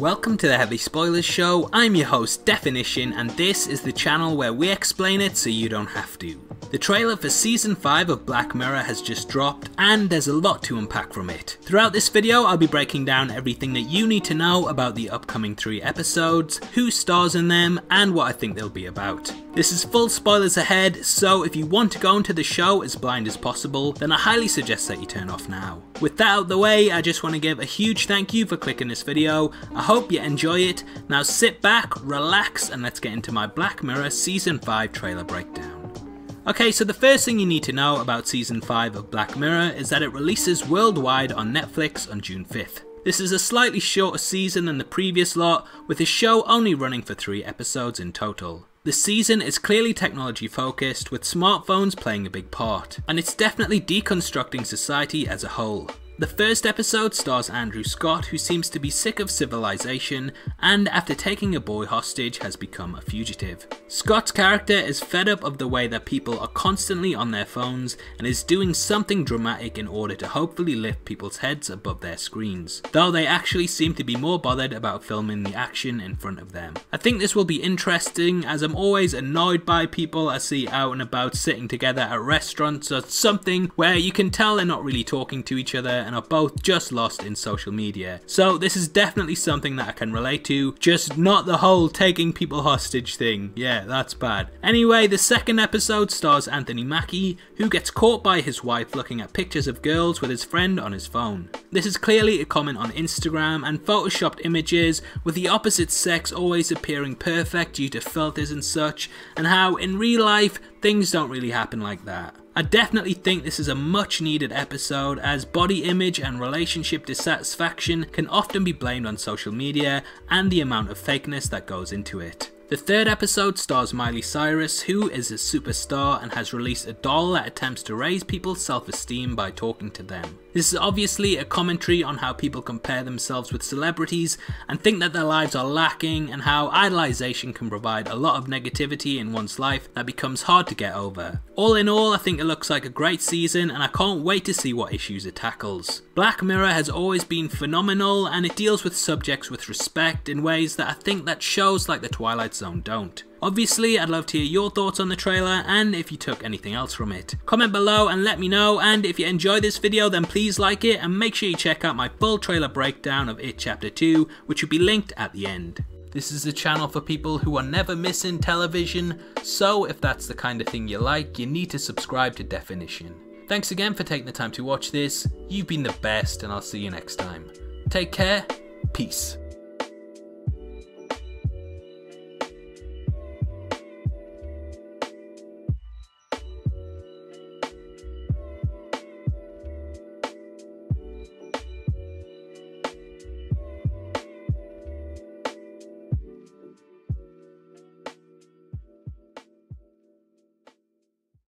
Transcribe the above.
Welcome to the Heavy Spoilers Show. I'm your host, Deffinition, and this is the channel where we explain it so you don't have to. The trailer for season 5 of Black Mirror has just dropped, and there's a lot to unpack from it. Throughout this video, I'll be breaking down everything that you need to know about the upcoming three episodes, who stars in them, and what I think they'll be about. This is full spoilers ahead, so if you want to go into the show as blind as possible, then I highly suggest that you turn off now. With that out the way, I just want to give a huge thank you for clicking this video. I hope you enjoy it. Now sit back, relax, and let's get into my Black Mirror Season 5 trailer breakdown. Okay, so the first thing you need to know about Season 5 of Black Mirror is that it releases worldwide on Netflix on June 5th. This is a slightly shorter season than the previous lot, with the show only running for 3 episodes in total. The season is clearly technology focused, with smartphones playing a big part, and it's definitely deconstructing society as a whole. The first episode stars Andrew Scott, who seems to be sick of civilization and, after taking a boy hostage, has become a fugitive. Scott's character is fed up of the way that people are constantly on their phones and is doing something dramatic in order to hopefully lift people's heads above their screens, though they actually seem to be more bothered about filming the action in front of them. I think this will be interesting as I'm always annoyed by people I see out and about sitting together at restaurants or something where you can tell they're not really talking to each other and are both just lost in social media. So this is definitely something that I can relate to, just not the whole taking people hostage thing. Yeah, that's bad. Anyway, the second episode stars Anthony Mackie, who gets caught by his wife looking at pictures of girls with his friend on his phone. This is clearly a comment on Instagram and photoshopped images, with the opposite sex always appearing perfect due to filters and such, and how in real life, things don't really happen like that. I definitely think this is a much needed episode as body image and relationship dissatisfaction can often be blamed on social media and the amount of fakeness that goes into it. The third episode stars Miley Cyrus, who is a superstar and has released a doll that attempts to raise people's self-esteem by talking to them. This is obviously a commentary on how people compare themselves with celebrities and think that their lives are lacking and how idolization can provide a lot of negativity in one's life that becomes hard to get over. All in all, I think it looks like a great season and I can't wait to see what issues it tackles. Black Mirror has always been phenomenal and it deals with subjects with respect in ways that I think that shows like The Twilight Zone don't. Obviously, I'd love to hear your thoughts on the trailer and if you took anything else from it. Comment below and let me know and if you enjoyed this video then please like it and make sure you check out my full trailer breakdown of It Chapter 2 which will be linked at the end. This is a channel for people who are never missing television, so if that's the kind of thing you like, you need to subscribe to Deffinition. Thanks again for taking the time to watch this, you've been the best and I'll see you next time. Take care, peace.